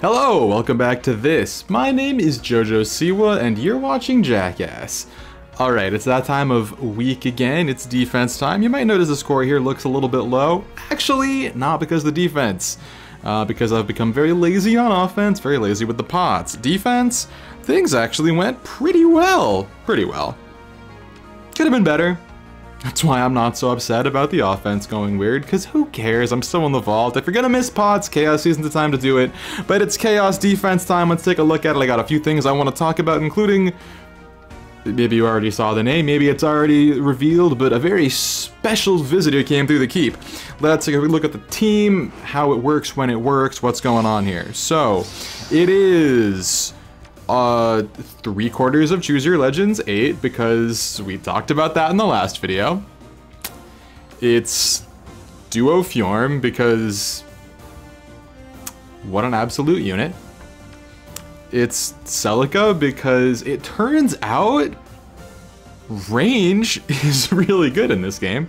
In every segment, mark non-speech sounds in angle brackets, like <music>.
Hello, welcome back to this. My name is Jojo Siwa, and you're watching Jackass. Alright, it's that time of week again. It's defense time. You might notice the score here looks a little bit low. Actually, not because the defense. Uh, because I've become very lazy on offense, very lazy with the pots. Defense, things actually went pretty well. Pretty well. Could have been better. That's why I'm not so upset about the offense going weird, because who cares? I'm still in the vault. If you're gonna miss pots, Chaos isn't the time to do it. But it's Chaos defense time. Let's take a look at it. I got a few things I want to talk about, including maybe you already saw the name, maybe it's already revealed, but a very special visitor came through the keep. Let's take a look at the team, how it works when it works, what's going on here. So, it is uh, three quarters of Choose Your Legends 8 because we talked about that in the last video. It's Duo Fjorm because what an absolute unit. It's Celica because it turns out range <laughs> is really good in this game.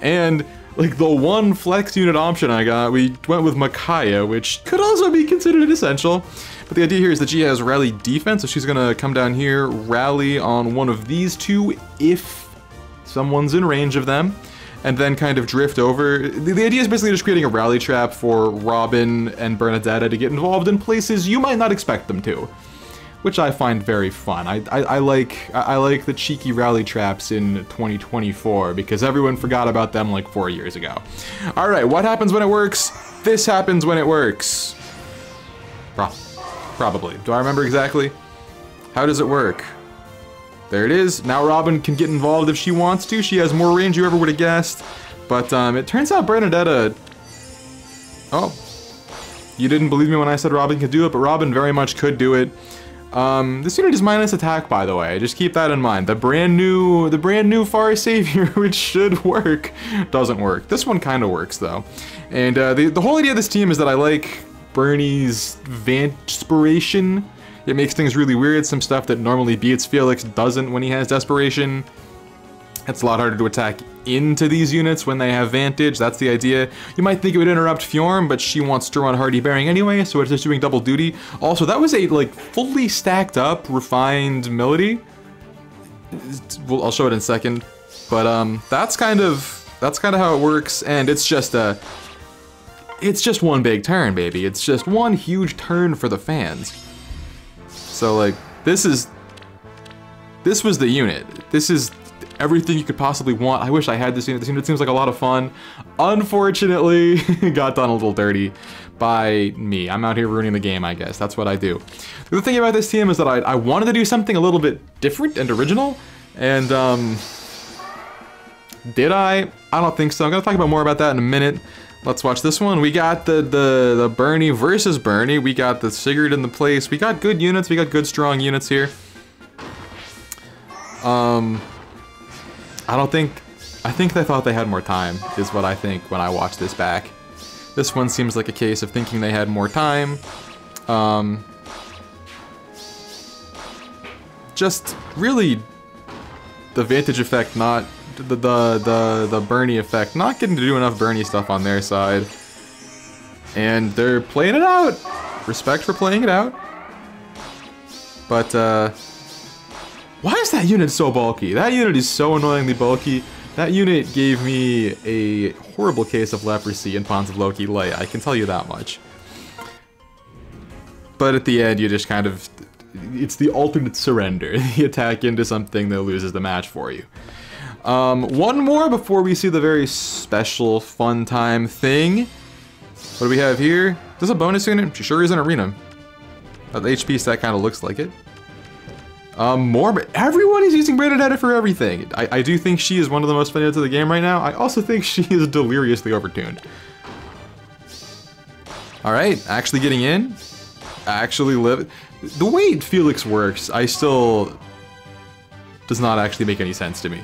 And like the one flex unit option I got, we went with Micaiah, which could also be considered an essential. But the idea here is that she has rally defense, so she's gonna come down here, rally on one of these two if someone's in range of them, and then kind of drift over. The, the idea is basically just creating a rally trap for Robin and Bernadetta to get involved in places you might not expect them to which I find very fun. I, I, I, like I like the cheeky rally traps in 2024 because everyone forgot about them like four years ago. All right, what happens when it works? This happens when it works. Pro probably. Do I remember exactly? How does it work? There it is. Now Robin can get involved if she wants to. She has more range you ever would have guessed. But um, it turns out Bernadetta... Oh. You didn't believe me when I said Robin could do it, but Robin very much could do it. Um, this unit is minus attack, by the way. Just keep that in mind. The brand new, the brand new Far <laughs> Savior, which should work, doesn't work. This one kind of works though. And uh, the the whole idea of this team is that I like Bernie's Vanspiration. It makes things really weird. Some stuff that normally beats Felix doesn't when he has Desperation. It's a lot harder to attack into these units when they have Vantage, that's the idea. You might think it would interrupt Fjorm, but she wants to run Hardy Bearing anyway, so it's just doing double duty. Also, that was a like fully stacked up, refined Melody. Well, I'll show it in a second. But um, that's kind of, that's kind of how it works, and it's just a, it's just one big turn, baby. It's just one huge turn for the fans. So like, this is, this was the unit. This is everything you could possibly want. I wish I had this unit. This unit seems like a lot of fun. Unfortunately, <laughs> got done a little dirty by me. I'm out here ruining the game, I guess. That's what I do. The thing about this team is that I, I wanted to do something a little bit different and original, and um, did I? I don't think so. I'm gonna talk about more about that in a minute. Let's watch this one. We got the, the, the Bernie versus Bernie. We got the Sigurd in the place. We got good units. We got good strong units here. Um, I don't think... I think they thought they had more time, is what I think when I watch this back. This one seems like a case of thinking they had more time. Um, just really the Vantage effect not... The, the, the, the Bernie effect, not getting to do enough Bernie stuff on their side. And they're playing it out. Respect for playing it out. But, uh, why is that unit so bulky? That unit is so annoyingly bulky. That unit gave me a horrible case of leprosy in Ponds of Loki Light, I can tell you that much. But at the end, you just kind of... It's the alternate surrender. <laughs> the attack into something that loses the match for you. Um, one more before we see the very special fun time thing. What do we have here? Is this a bonus unit? She sure is an arena. The HP stat kind of looks like it. Um, more, but everyone is using Bernadetta for everything. I, I do think she is one of the most fun of the game right now. I also think <laughs> she is deliriously overtuned. All right, actually getting in, actually live. The way Felix works, I still does not actually make any sense to me.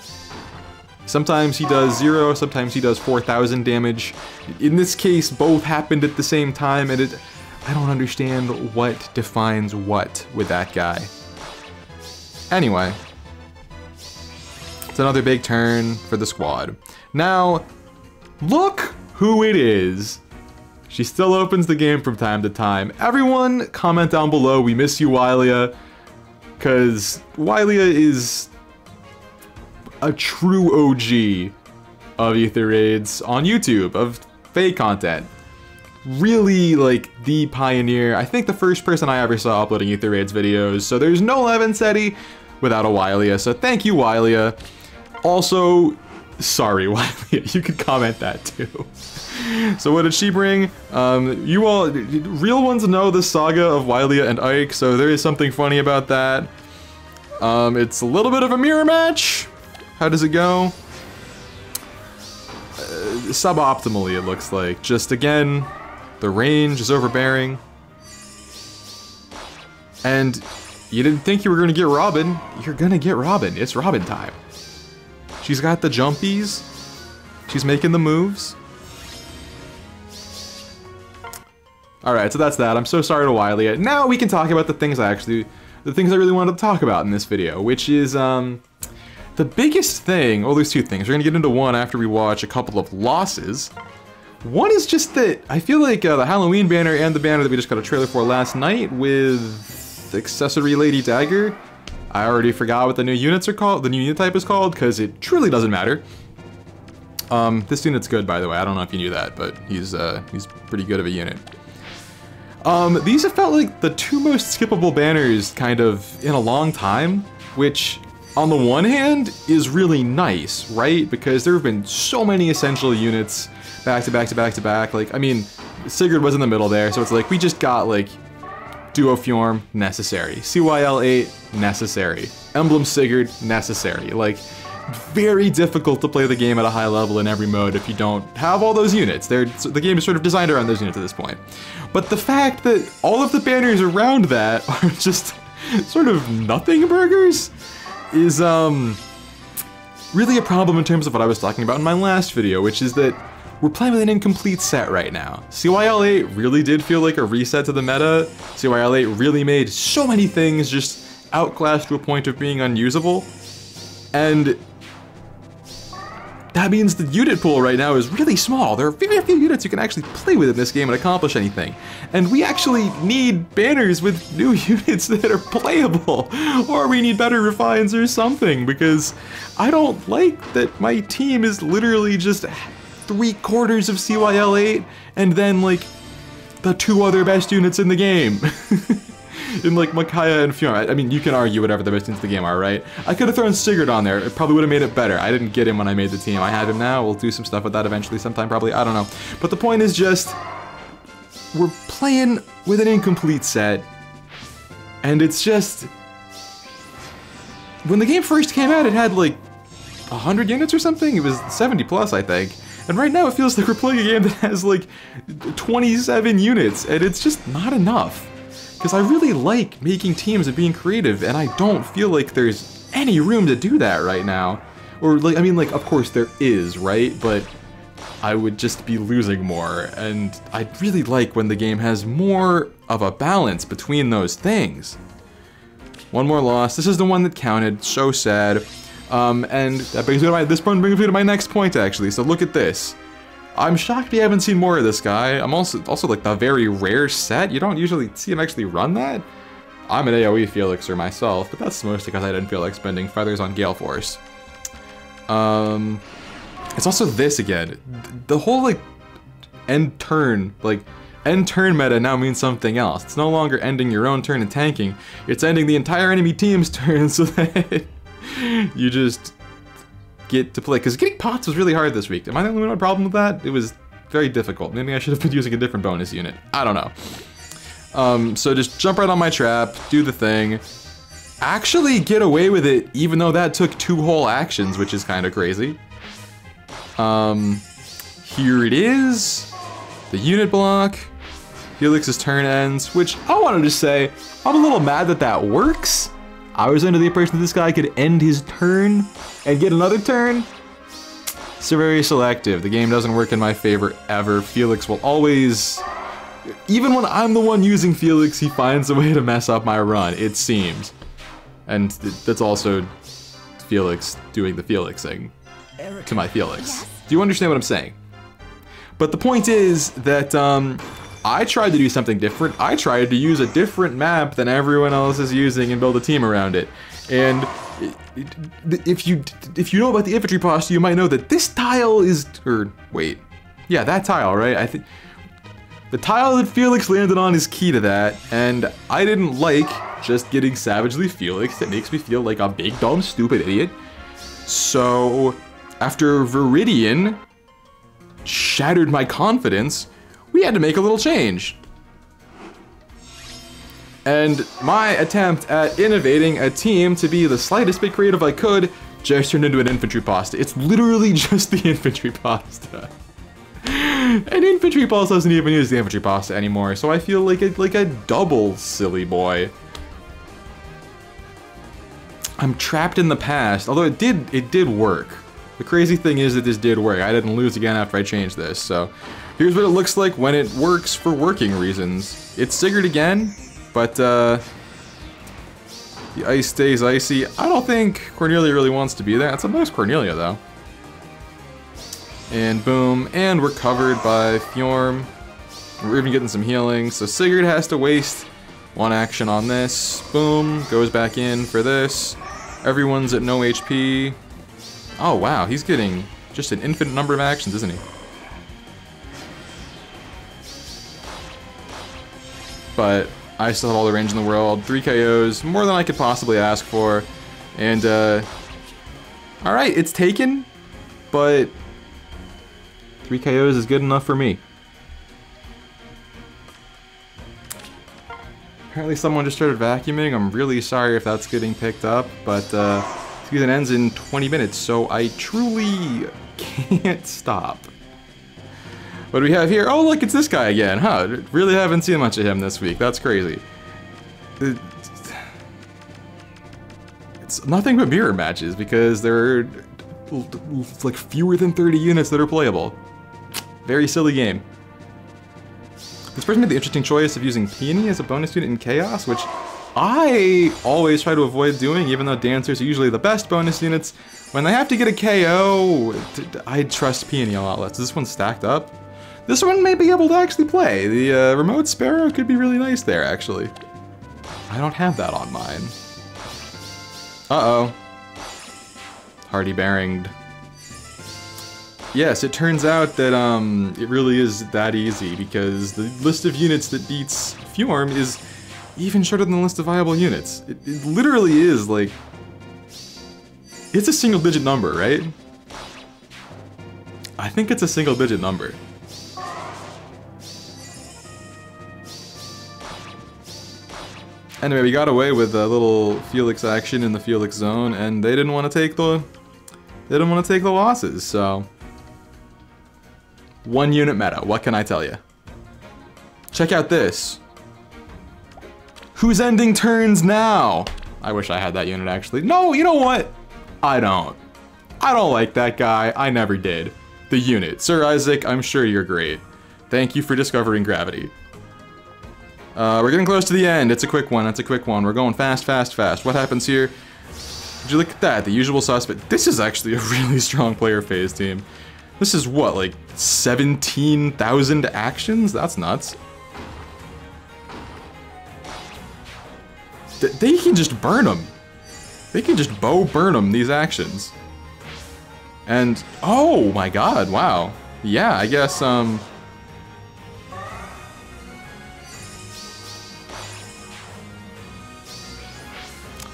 Sometimes he does zero, sometimes he does 4,000 damage. In this case, both happened at the same time, and it, I don't understand what defines what with that guy. Anyway, it's another big turn for the squad. Now, look who it is. She still opens the game from time to time. Everyone, comment down below. We miss you, Wylia. Because Wylia is a true OG of Aether Raids on YouTube, of FEH content. Really, like, the pioneer. I think the first person I ever saw uploading Aether Raids videos. So there's no LevinSety without a Wylia. So thank you, Wylia. Also, sorry, <laughs> Wylia. You could comment that too. so what did she bring? Um, you all, real ones know the saga of Wylia and Ike, so there is something funny about that. Um, it's a little bit of a mirror match. How does it go? Uh, suboptimally, it looks like. Just again, the range is overbearing. And you didn't think you were going to get Robin. You're going to get Robin. It's Robin time. She's got the jumpies. She's making the moves. Alright, so that's that. I'm so sorry to Wylia. Now we can talk about the things I actually... The things I really wanted to talk about in this video, which is, um... The biggest thing... Well, there's two things. We're gonna get into one after we watch a couple of losses. One is just that I feel like uh, the Halloween banner and the banner that we just got a trailer for last night with Accessory Lady Dagger. I already forgot what the new units are called, the new unit type is called, because it truly doesn't matter. Um, this unit's good, by the way. I don't know if you knew that, but he's uh, he's pretty good of a unit. Um, these have felt like the two most skippable banners kind of in a long time, which on the one hand is really nice, right? Because there have been so many essential units back to back to back to back. Like, I mean, Sigurd was in the middle there, so it's like we just got like Duo Fjorm, necessary. CYL 8, necessary. Emblem Sigurd, necessary. Like, very difficult to play the game at a high level in every mode if you don't have all those units. They're, the game is sort of designed around those units at this point. But the fact that all of the banners around that <laughs> are just sort of nothing burgers is um really a problem in terms of what I was talking about in my last video, which is that we're playing with an incomplete set right now. CYL8 really did feel like a reset to the meta. CYL8 really made so many things just outclassed to a point of being unusable. And that means the unit pool right now is really small. There are very few units you can actually play with in this game and accomplish anything. And we actually need banners with new <laughs> units that are playable. Or we need better refines or something, because I don't like that my team is literally just three quarters of CYL8 and then like the two other best units in the game. <laughs> in like Micaiah and Fiona. I mean, you can argue whatever the best units in the game are, right? I could have thrown Sigurd on there. It probably would have made it better. I didn't get him when I made the team. I have him now. We'll do some stuff with that eventually sometime, probably. I don't know. But the point is just, we're playing with an incomplete set. And it's just, when the game first came out, it had like 100 units or something. It was 70 plus, I think. And right now it feels like we're playing a game that has like 27 units, and it's just not enough. Because I really like making teams and being creative, and I don't feel like there's any room to do that right now. Or, like, I mean, like, of course there is, right? But I would just be losing more, and I really like when the game has more of a balance between those things. One more loss. This is the one that counted. So sad. Um, and that brings me to my, this point brings me to my next point, actually. So look at this. I'm shocked we haven't seen more of this guy. I'm also also like the very rare set. You don't usually see him actually run that. I'm an AoE Felixer myself, but that's mostly because I didn't feel like spending feathers on Gale Force. Um, it's also this again. The whole like end turn, like end turn meta now means something else. It's no longer ending your own turn and tanking. It's ending the entire enemy team's <laughs> turn so that <laughs> you just get to play. Because getting pots was really hard this week. Am I the only one with a problem with that? It was very difficult. Maybe I should have been <laughs> using a different bonus unit. I don't know. Um, so just jump right on my trap, do the thing. Actually get away with it, even though that took two whole actions, which is kind of crazy. Um, here it is. The unit block. Helix's turn ends, which I wanted to just say, I'm a little mad that that works. I was under the impression that this guy could end his turn and get another turn. So very selective. The game doesn't work in my favor ever. Felix will always... Even when I'm the one using Felix, he finds a way to mess up my run, it seems. And that's also Felix doing the Felixing to my Felix. Do you understand what I'm saying? But the point is that um, I tried to do something different. I tried to use a different map than everyone else is using and build a team around it. And if you if you know about the infantry posture, you might know that this tile is or wait, yeah, that tile, right? I think the tile that Felix landed on is key to that, and I didn't like just getting savagely Felix. It makes me feel like a big dumb stupid idiot. So after Viridian shattered my confidence, we had to make a little change. And my attempt at innovating a team to be the slightest bit creative I could just turned into an infantry pasta. It's literally <laughs> just the infantry pasta. and infantry pasta doesn't even use the infantry pasta anymore, so I feel like a, like a double silly boy. I'm trapped in the past, although it did it did work. The crazy thing is that this did work. I didn't lose again after I changed this, so here's what it looks like when it works for working reasons. It's Sigurd again, but uh, the ice stays icy. I don't think Cornelia really wants to be there. That's a nice Cornelia, though. And boom, and we're covered by Fjorm. We're even getting some healing, so Sigurd has to waste one action on this. Boom, goes back in for this. Everyone's at no HP. Oh wow, he's getting just an infinite number of actions, isn't he? But I still have all the range in the world. Three KOs, more than I could possibly ask for. And, uh... Alright, it's taken, but... Three KOs is good enough for me. Apparently someone just started vacuuming. I'm really sorry if that's getting picked up, but, uh... Season ends in 20 minutes, so I truly <laughs> can't stop. What do we have here? Oh, look, it's this guy again, huh? Really haven't seen much of him this week. That's crazy. It's nothing but mirror matches because there are like fewer than 30 units that are playable. Very silly game. This person made the interesting choice of using Peony as a bonus unit in Chaos, which I always try to avoid doing, even though Dancers are usually the best bonus units. When they have to get a KO, I trust Peony a lot less. Is this one stacked up? This one may be able to actually play. The uh, remote sparrow could be really nice there, actually. I don't have that on mine. Uh-oh. Hardy bearinged. Yes, it turns out that um, it really is that easy because the list of units that beats Fjorm is even shorter than the list of viable units. It, it literally is like... It's a single digit number, right? I think it's a single digit number. Anyway, we got away with a little Felix action in the Felix zone, and they didn't want to take the... They didn't want to take the losses, so... One unit meta, what can I tell you? Check out this. Who's ending turns now? I wish I had that unit actually. No, you know what? I don't. I don't like that guy. I never did. The unit. Sir Isaac, I'm sure you're great. Thank you for discovering gravity. Uh, we're getting close to the end. It's a quick one. It's a quick one. We're going fast, fast, fast. What happens here? Would you look at that? The usual suspect. This is actually a <laughs> really strong player phase team. This is what, like 17,000 actions? That's nuts. They can just burn them. They can just bow burn them, these actions. And, oh my god, wow. Yeah, I guess, um...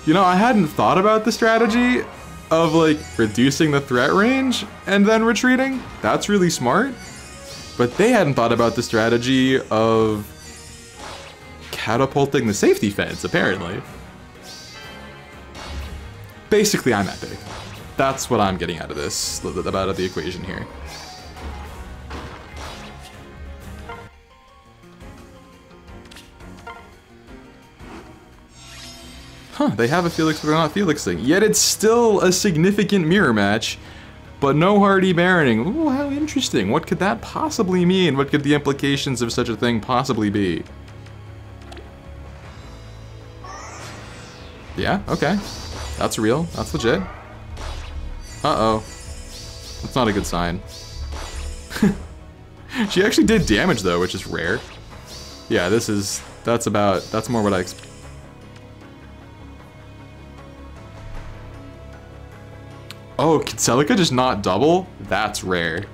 You know, I hadn't thought about the strategy of, like, reducing the threat range and then retreating. That's really smart. But they hadn't thought about the strategy of catapulting the safety fence, apparently. Basically, I'm epic. That's what I'm getting out of this, out of the equation here. Huh, they have a Felix but they're not Felixing. Yet it's still a significant mirror match, but no Hardy Baroning. Ooh, how interesting. What could that possibly mean? What could the implications of such a thing possibly be? Yeah, okay. That's real. That's legit. Uh-oh. That's not a good sign. <laughs> she actually did damage though, which is rare. Yeah, this is, that's about, that's more what I expect. Oh, can Celica just not double? That's rare.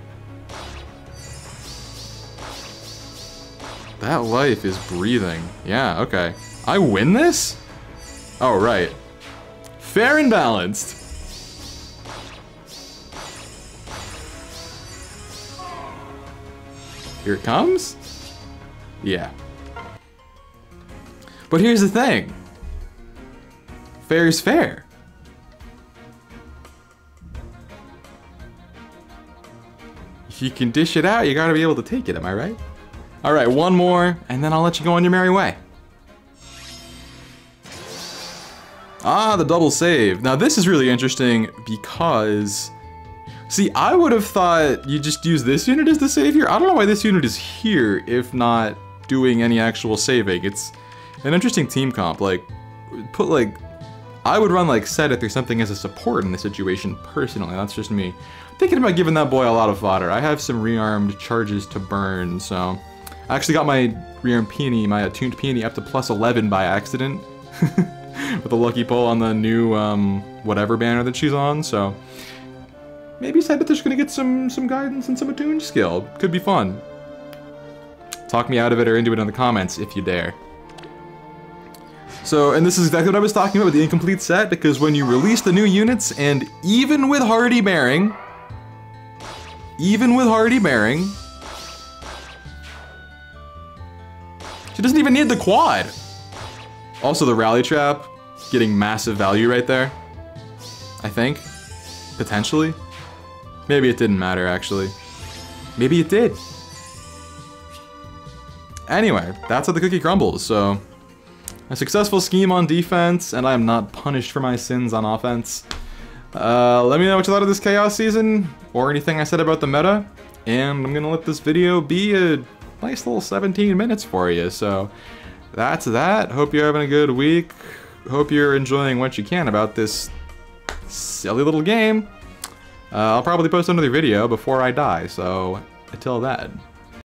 That life is breathing. Yeah, okay. I win this? Oh, right. Fair and balanced. Here it comes? Yeah. But here's the thing. Fair is fair. If you can dish it out, you gotta be able to take it, am I right? Alright, one more, and then I'll let you go on your merry way. Ah, the double save. Now this is really interesting because... See, I would have thought you just use this unit as the savior. I don't know why this unit is here if not doing any actual saving. It's an interesting team comp. Like, put like... I would run like Seteth or something as a support in this situation personally. That's just me. Thinking about giving that boy a lot of fodder. I have some rearmed charges to burn, so... I actually got my rearmed peony, my attuned peony up to plus 11 by accident. <laughs> With a lucky pull on the new, um, whatever banner that she's on, so... Maybe Sabbather's gonna get some, some guidance and some attuned skill. Could be fun. Talk me out of it or into it in the comments if you dare. So, and this is exactly what I was talking about with the incomplete set, because when you release the new units, and even with Hardy Bearing, even with Hardy Bearing, she doesn't even need the quad. Also, the Rally Trap, getting massive value right there, I think, potentially. Maybe it didn't matter, actually. Maybe it did. Anyway, that's how the cookie crumbles, so... A successful scheme on defense, and I am not punished for my sins on offense. Uh, let me know what you thought of this Chaos season, or anything I said about the meta, and I'm gonna let this video be a nice little 17 minutes for you, so... That's that. Hope you're having a good week. Hope you're enjoying what you can about this silly little game. Uh, I'll probably post another video before I die, so until then.